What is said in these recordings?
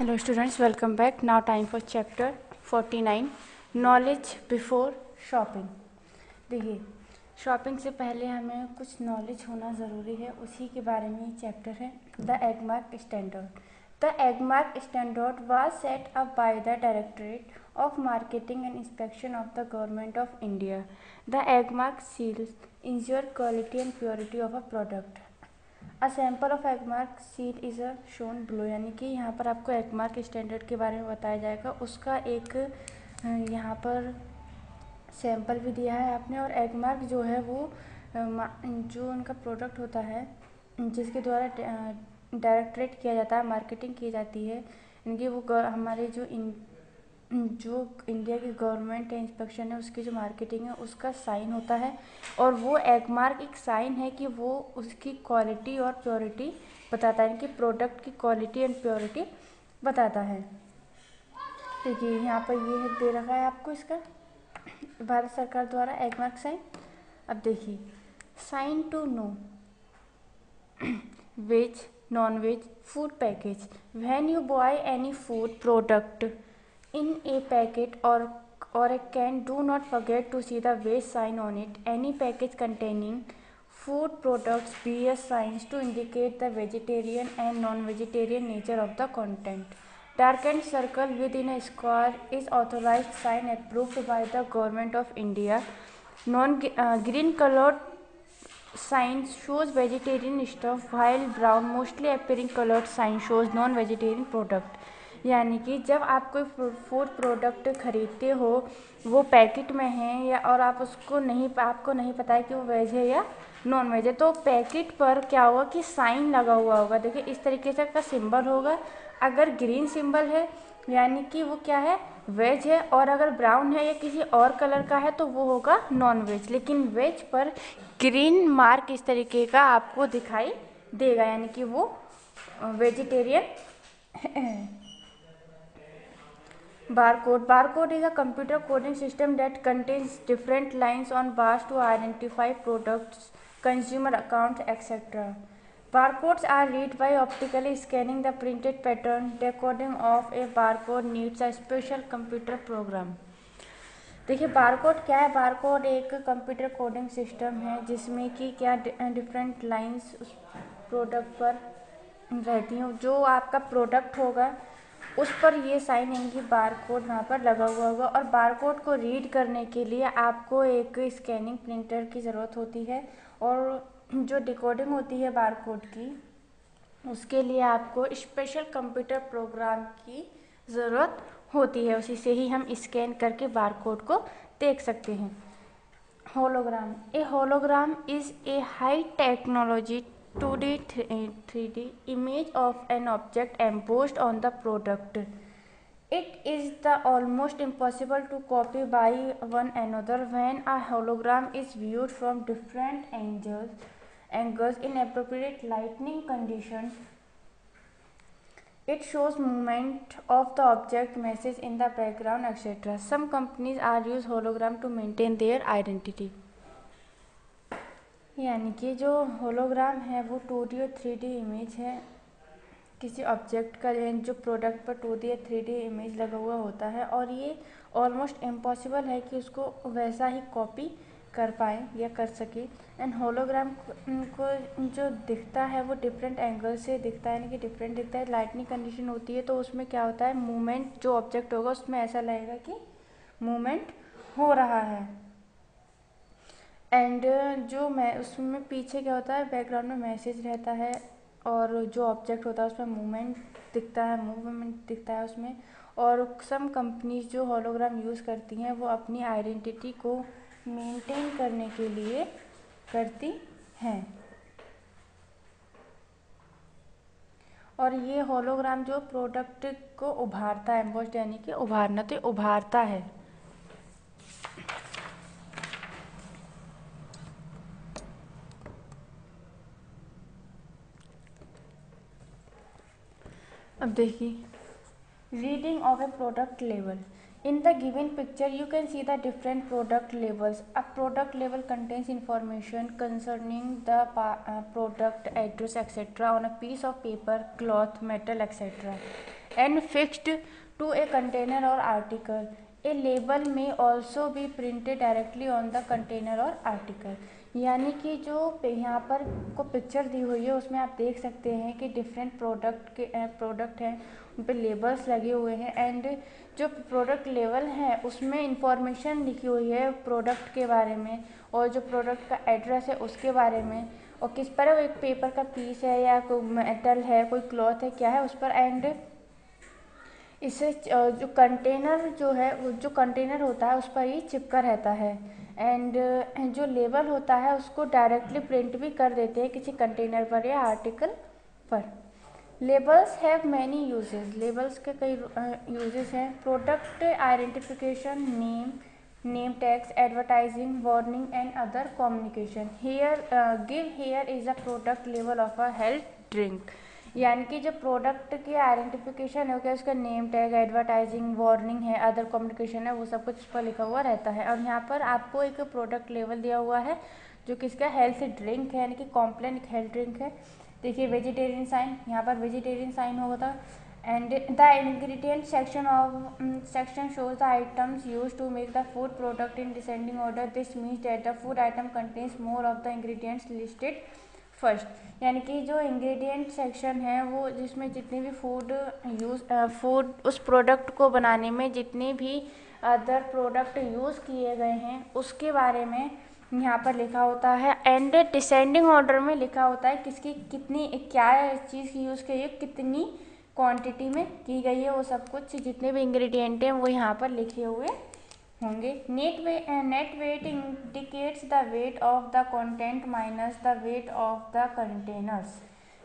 hello students, welcome back. Now time for chapter 49 knowledge before shopping. देखिए shopping से पहले हमें कुछ नॉलेज होना ज़रूरी है, उसी के बारे में ये चैप्टर है the Agmark standard the Agmark standard was set up by the directorate of marketing and inspection of the government of India the Agmark seals ensure quality and purity of a product a sample of Agmark seal is shown below यानी कि यहाँ पर आपको Agmark standard के बारे में बताया जाएगा। उसका एक यहाँ पर सैंपल भी दिया है आपने और एगमार्क जो है वो जो उनका प्रोडक्ट होता है, जिसके द्वारा डायरेक्टरेट किया जाता है मार्केटिंग की जाती है, इनकी वो हमारे जो इन जो इंडिया की गवर्नमेंट है, इंस्पेक्शन है, उसकी जो मार्केटिंग है, उसका साइन होता है। और वो एगमार्क एक साइन है कि वो उसकी क्वालिटी और प्योरिटी बताता है इनकी प्रोडक्ट की क्वालिटी एंड प्योरिटी बताता है। देखिए, यहाँ पर ये दे रखा है आपको इसका। भारत सरकार द्वारा एगमार्क साइन। अब देखिए, sign to know. Veg, non veg, food package. When you buy any food product in a packet or or a can do not forget to see the waste sign on it any package containing food products bear signs to indicate the vegetarian and non-vegetarian nature of the content darkened circle within a square is authorized sign approved by the government of india non uh, green colored sign shows vegetarian stuff while brown mostly appearing colored sign shows non-vegetarian product यानी कि जब आप कोई food product खरीदते हो, वो packet में है या, और आप उसको नहीं, आपको नहीं पता है कि वो वेज है या नॉन वेज है तो पैकेट पर क्या होगा कि साइन लगा हुआ होगा। देखिए, इस तरीके से का सिंबल होगा। अगर ग्रीन सिंबल है, यानी कि वो क्या है? वेज है, और अगर ब्राउन है या किसी और कलर का है तो वो होगा नॉन वेज लेकिन वेज पर ग्रीन मार्क इस तरीके का आपको दिखाई देगा, यानी कि वो vegetarian Barcode. Barcode is a computer coding system that contains different lines on bars to identify products, consumer accounts, etc. Barcodes are read by optically scanning the printed pattern. Decoding of a barcode needs a special computer program. देखिए barcode क्या है barcode एक computer coding system है जिसमें कि क्या different lines उस product पर रहती हैं जो आपका प्रोडक्ट होगा उस पर ये साइन यानी कि बार कोड वहाँ पर लगा हुआ होगा और बार कोड को रीड करने के लिए आपको एक स्कैनिंग प्रिंटर की ज़रूरत होती है और जो डिकोडिंग होती है बार कोड की, उसके लिए आपको स्पेशल कंप्यूटर प्रोग्राम की ज़रूरत होती है। उसी से ही हम स्कैन करके बार कोड को देख सकते हैं। Hologram, a hologram is a high technology 2D 3D image of an object embossed on the product. It is the almost impossible to copy by one another when a hologram is viewed from different angles, angles in appropriate lighting conditions. It shows movement of the object, message in the background, etc. Some companies are use hologram to maintain their identity. यानी कि जो hologram है, वो two D और three D image है। किसी object का जो प्रोडक्ट पर टू डी या थ्री डी इमेज लगा हुआ होता है और ये ऑलमोस्ट इम्पॉसिबल है कि उसको वैसा ही कॉपी कर पाए या कर सके। एंड होलोग्राम को जो दिखता है, वो डिफरेंट एंगल से दिखता है, यानी कि डिफरेंट दिखता है। लाइटनिंग कंडीशन होती है तो उसमें क्या होता है? मूवमेंट जो ऑब्जेक्ट होगा, उसमें ऐसा लगेगा कि मूवमेंट हो रहा है। एंड जो मैं, उसमें पीछे क्या होता है बैकग्राउंड में मैसेज रहता है और जो ऑब्जेक्ट होता है, उसमें मूवमेंट दिखता है मूवमेंट दिखता है उसमें और सम कंपनीज़ जो होलोग्राम यूज़ करती हैं, वो अपनी आइडेंटिटी को मेंटेन करने के लिए करती हैं। और ये होलोग्राम जो प्रोडक्ट को उभारता है एम्बोस्ड यानी कि, उभारना तो उभारता है। अब देखिए रीडिंग ऑफ़ ए प्रोडक्ट लेवल in the given picture you can see the different product levels a product level contains information concerning the product address etcetera on a peace of paper cloth metal etcetera and fixed to a container or article. A label may also be printed directly on the container or article. यानी कि जो यहाँ पर को picture दी हुई है, उसमें आप देख सकते हैं कि डिफरेंट प्रोडक्ट के प्रोडक्ट हैं, उन पर लेबल्स लगे हुए हैं एंड जो प्रोडक्ट लेवल है, उसमें इंफॉर्मेशन लिखी हुई है प्रोडक्ट के बारे में और जो प्रोडक्ट का एड्रेस है, उसके बारे में और किस पर एक पेपर का पीस है या कोई मेटल है, कोई क्लॉथ है, क्या है उस पर एंड इसे जो कंटेनर जो है जो कंटेनर होता है, उस पर ही चिपका रहता है। एंड जो लेबल होता है, उसको डायरेक्टली प्रिंट भी कर देते हैं किसी कंटेनर पर या आर्टिकल पर। Labels have many uses labels के कई यूजेस हैं। Product identification name name tags advertising warning and other communication here give here is a product level of a health drink यानी कि जो प्रोडक्ट की आइडेंटिफिकेशन है, क्या उसका नेम टैग एडवर्टाइजिंग वार्निंग है अदर कम्युनिकेशन है, वो सब कुछ पर लिखा हुआ रहता है। और यहाँ पर आपको एक प्रोडक्ट लेवल दिया हुआ है, जो किसका हेल्थ ड्रिंक है, यानी कि कॉम्प्लेन एक हेल्थ ड्रिंक है। देखिए वेजिटेरियन साइन यहाँ पर वेजिटेरियन साइन होगा था and the ingredient section of section shows the items use to make the food product in descending order this means that the food item contains more of the ingredients listed first यानी कि जो ingredient section है वो जिसमें जितने भी food use food उस product को बनाने में जितने भी अदर प्रोडक्ट यूज़ किए गए हैं, उसके बारे में यहाँ पर लिखा होता है। एंड डिसेंडिंग ऑर्डर में लिखा होता है किसकी, कितनी, क्या चीज़ की यूज़ की कितनी क्वांटिटी में की गई है वो सब कुछ, जितने भी इंग्रेडिएंट हैं वो यहाँ पर लिखे हुए होंगे। Net we net weight indicates the weight of the content minus the weight of the containers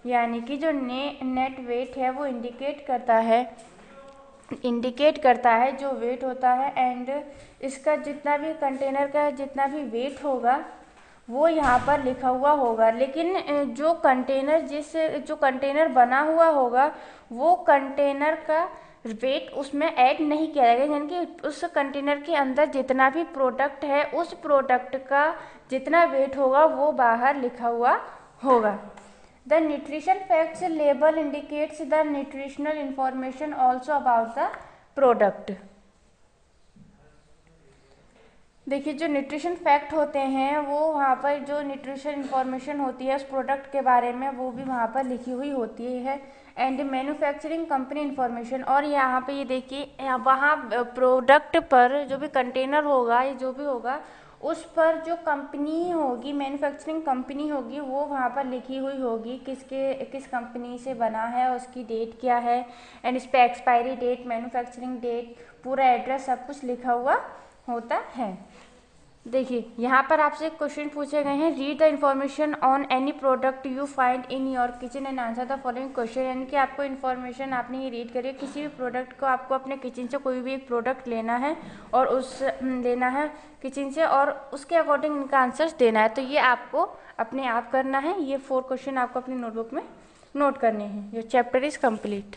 यानी कि जो ने नेट वेट है, वो इंडिकेट करता है। इंडिकेट करता है जो वेट होता है एंड इसका जितना भी कंटेनर का जितना भी वेट होगा, वो यहाँ पर लिखा हुआ होगा। लेकिन जो कंटेनर जिस, जो कंटेनर बना हुआ होगा, वो कंटेनर का वेट उसमें ऐड नहीं किया जाएगा, यानी कि उस कंटेनर के अंदर जितना भी प्रोडक्ट है, उस प्रोडक्ट का जितना वेट होगा, वो बाहर लिखा हुआ होगा। The nutrition facts label indicates the nutritional information also about the product देखिए, जो न्यूट्रिशन फैक्ट होते हैं, वो वहाँ पर जो न्यूट्रिशन इंफॉर्मेशन होती है, उस प्रोडक्ट के बारे में, वो भी वहाँ पर लिखी हुई होती है। एंड मैन्युफैक्चरिंग कंपनी इंफॉर्मेशन और यहाँ पे ये देखिए वहाँ प्रोडक्ट पर जो भी कंटेनर होगा, या जो भी होगा, उस पर जो कंपनी होगी मैन्युफैक्चरिंग कंपनी होगी, वो वहाँ पर लिखी हुई होगी, किसके, किस कंपनी से बना है, उसकी डेट क्या है एंड इस पर एक्सपायरी डेट मैन्युफैक्चरिंग डेट पूरा एड्रेस सब कुछ लिखा हुआ होता है। देखिए, यहाँ पर आपसे क्वेश्चन पूछे गए हैं read the information on any product you find in your kitchen and answer the following question यानी कि आपको इन्फॉर्मेशन आपने ये रीड करिए किसी भी प्रोडक्ट को आपको अपने किचन से कोई भी एक प्रोडक्ट लेना है और उस लेना है किचन से और उसके अकॉर्डिंग इनका आंसर्स देना है। तो ये आपको अपने आप करना है। ये फोर क्वेश्चन आपको अपनी नोटबुक में नोट करने हैं। Your chapter is complete